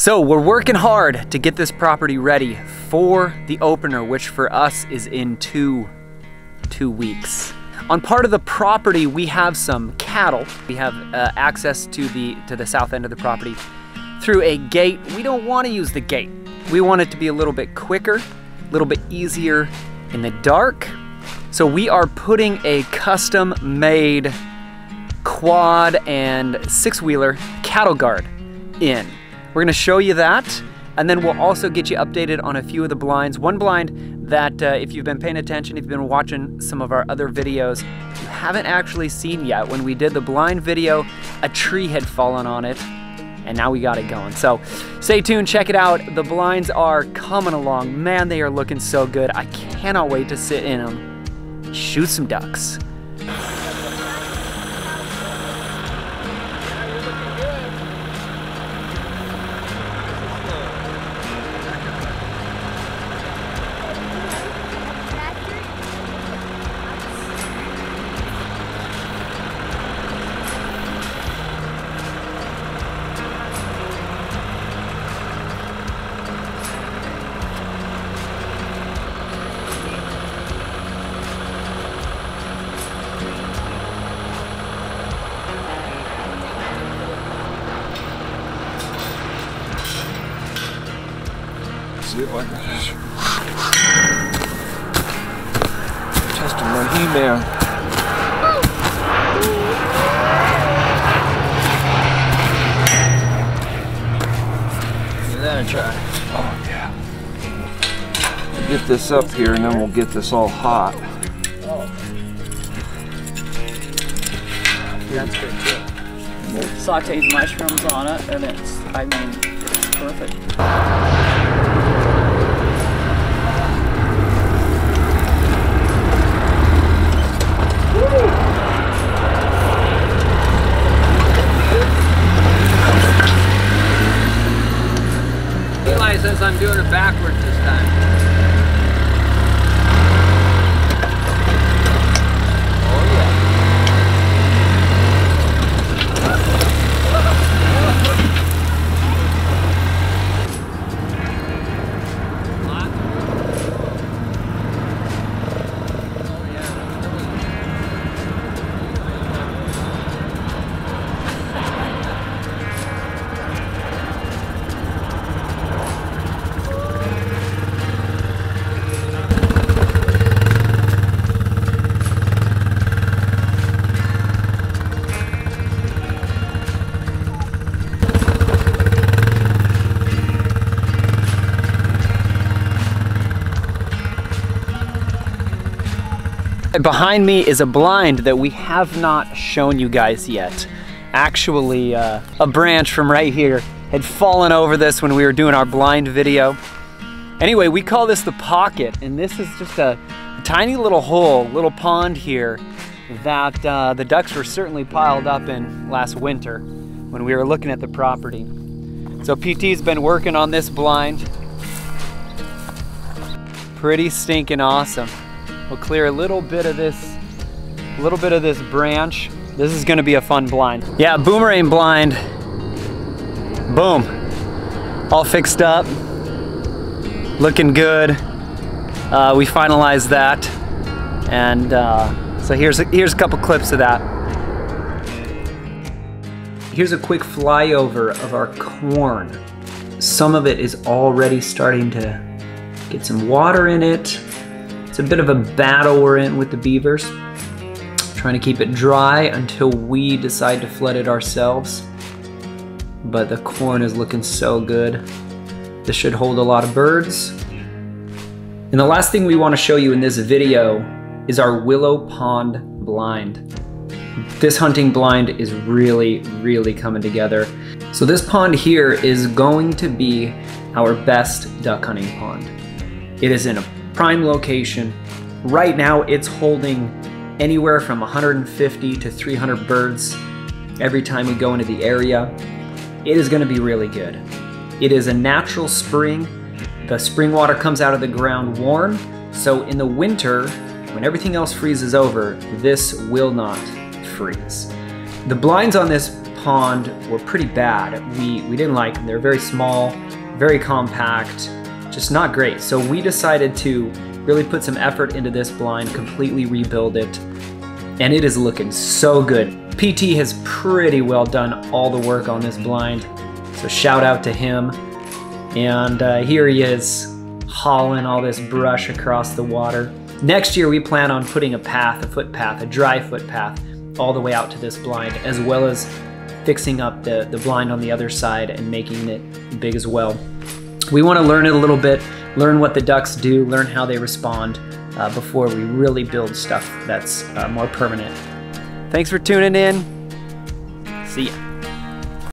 So we're working hard to get this property ready for the opener, which for us is in two, two weeks. On part of the property, we have some cattle. We have uh, access to the, to the south end of the property through a gate. We don't want to use the gate. We want it to be a little bit quicker, a little bit easier in the dark. So we are putting a custom made quad and six wheeler cattle guard in. We're gonna show you that and then we'll also get you updated on a few of the blinds. One blind that uh, if you've been paying attention, if you've been watching some of our other videos, you haven't actually seen yet. When we did the blind video, a tree had fallen on it and now we got it going. So stay tuned, check it out. The blinds are coming along. Man, they are looking so good. I cannot wait to sit in them, shoot some ducks. See it like Testing my He-Man. Give that a try. Oh yeah. Get this up here and then we'll get this all hot. Oh. That's good too. Sauteed mushrooms on it, and it's, I mean, it's perfect. Behind me is a blind that we have not shown you guys yet. Actually, uh, a branch from right here had fallen over this when we were doing our blind video. Anyway, we call this the pocket, and this is just a, tiny little hole, little pond here that uh, the ducks were certainly piled up in last winter when we were looking at the property. So PT's been working on this blind. Pretty stinking awesome. We'll clear a little bit of this, a little bit of this branch. This is gonna be a fun blind. Yeah, boomerang blind. Boom. All fixed up. Looking good. Uh, we finalized that. And uh, so here's a, here's a couple clips of that. Here's a quick flyover of our corn. Some of it is already starting to get some water in it. A bit of a battle we're in with the beavers. Trying to keep it dry until we decide to flood it ourselves. But the corn is looking so good. This should hold a lot of birds. And the last thing we want to show you in this video is our Willow Pond blind. This hunting blind is really, really coming together. So this pond here is going to be our best duck hunting pond. It is in a prime location. Right now it's holding anywhere from 150 to 300 birds every time we go into the area. It is gonna be really good. It is a natural spring. The spring water comes out of the ground warm, so in the winter, when everything else freezes over, this will not freeze. The blinds on this pond were pretty bad. We, we didn't like them. They're very small, very compact, just not great. So we decided to really put some effort into this blind, completely rebuild it, and it is looking so good. PT has pretty well done all the work on this blind, so shout out to him. And uh, here he is, hauling all this brush across the water. Next year, we plan on putting a path, a footpath, a dry footpath, all the way out to this blind, as well as fixing up the, the blind on the other side and making it big as well. We want to learn it a little bit, learn what the ducks do, learn how they respond uh, before we really build stuff that's uh, more permanent. Thanks for tuning in. See ya.